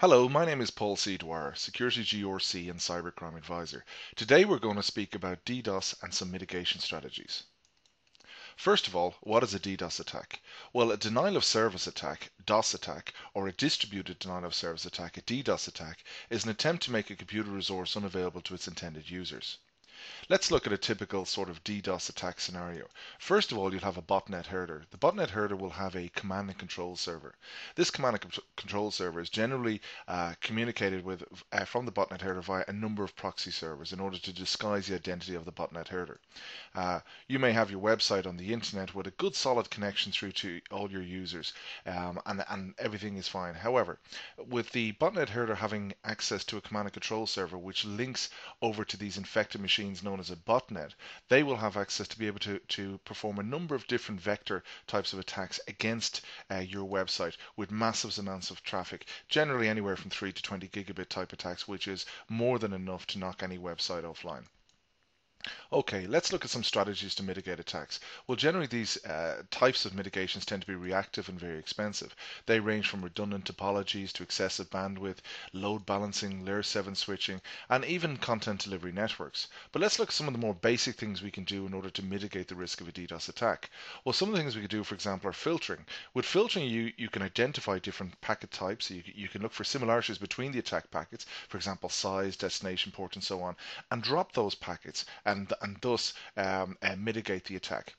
Hello, my name is Paul C. Dwyer, Security GRC and Cybercrime Advisor. Today we're going to speak about DDoS and some mitigation strategies. First of all, what is a DDoS attack? Well, a denial of service attack, DOS attack, or a distributed denial of service attack, a DDoS attack, is an attempt to make a computer resource unavailable to its intended users. Let's look at a typical sort of DDoS attack scenario. First of all, you'll have a botnet herder. The botnet herder will have a command and control server. This command and control server is generally uh, communicated with uh, from the botnet herder via a number of proxy servers in order to disguise the identity of the botnet herder. Uh, you may have your website on the internet with a good solid connection through to all your users um, and, and everything is fine. However, with the botnet herder having access to a command and control server which links over to these infected machines machines known as a botnet, they will have access to be able to, to perform a number of different vector types of attacks against uh, your website with massive amounts of traffic, generally anywhere from 3 to 20 gigabit type attacks, which is more than enough to knock any website offline. Okay, let's look at some strategies to mitigate attacks. Well, generally these uh, types of mitigations tend to be reactive and very expensive. They range from redundant topologies to excessive bandwidth, load balancing, layer 7 switching, and even content delivery networks. But let's look at some of the more basic things we can do in order to mitigate the risk of a DDoS attack. Well, some of the things we can do, for example, are filtering. With filtering, you, you can identify different packet types. You, you can look for similarities between the attack packets, for example, size, destination port, and so on, and drop those packets and, and thus um, uh, mitigate the attack.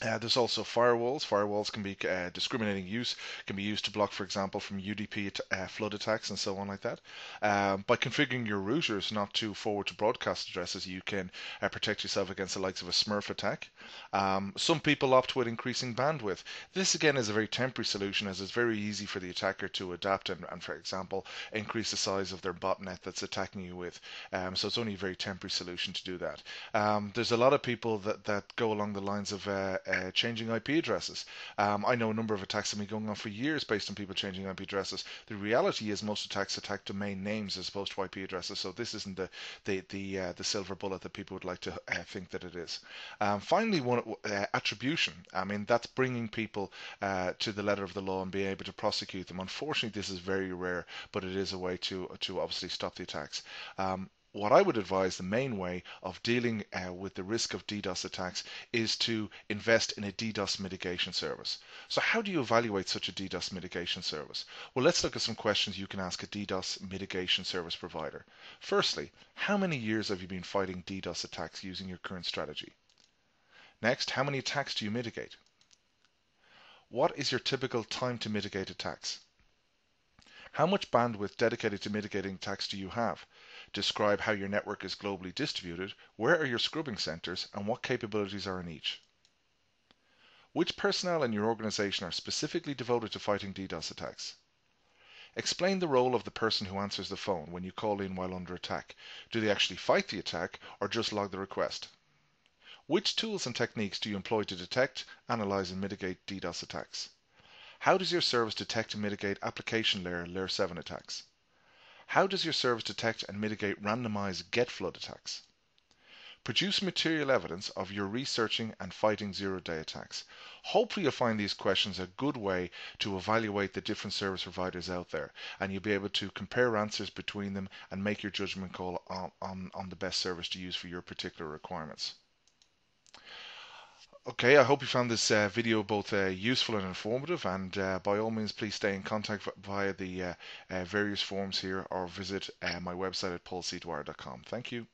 Uh, there's also firewalls. Firewalls can be uh, discriminating use, can be used to block, for example, from UDP uh, flood attacks and so on like that. Um, by configuring your routers not to forward to broadcast addresses, you can uh, protect yourself against the likes of a Smurf attack. Um, some people opt with increasing bandwidth. This again is a very temporary solution as it's very easy for the attacker to adapt and, and for example, increase the size of their botnet that's attacking you with. Um, so it's only a very temporary solution to do that. Um, there's a lot of people that, that go along the lines of uh, changing IP addresses. Um, I know a number of attacks have been going on for years based on people changing IP addresses. The reality is most attacks attack domain names as opposed to IP addresses, so this isn't the the the, uh, the silver bullet that people would like to uh, think that it is. Um, finally, one uh, attribution. I mean that's bringing people uh, to the letter of the law and being able to prosecute them. Unfortunately, this is very rare, but it is a way to to obviously stop the attacks. Um, what I would advise the main way of dealing uh, with the risk of DDoS attacks is to invest in a DDoS mitigation service. So how do you evaluate such a DDoS mitigation service? Well, let's look at some questions you can ask a DDoS mitigation service provider. Firstly, how many years have you been fighting DDoS attacks using your current strategy? Next, how many attacks do you mitigate? What is your typical time to mitigate attacks? How much bandwidth dedicated to mitigating attacks do you have? Describe how your network is globally distributed, where are your scrubbing centers, and what capabilities are in each. Which personnel in your organization are specifically devoted to fighting DDoS attacks? Explain the role of the person who answers the phone when you call in while under attack. Do they actually fight the attack or just log the request? Which tools and techniques do you employ to detect, analyze, and mitigate DDoS attacks? How does your service detect and mitigate application layer Layer 7 attacks? How does your service detect and mitigate randomized get flood attacks? Produce material evidence of your researching and fighting zero day attacks. Hopefully, you'll find these questions a good way to evaluate the different service providers out there, and you'll be able to compare answers between them and make your judgment call on, on, on the best service to use for your particular requirements. Okay, I hope you found this uh, video both uh, useful and informative and uh, by all means please stay in contact via the uh, uh, various forms here or visit uh, my website at paulcdwyer.com. Thank you.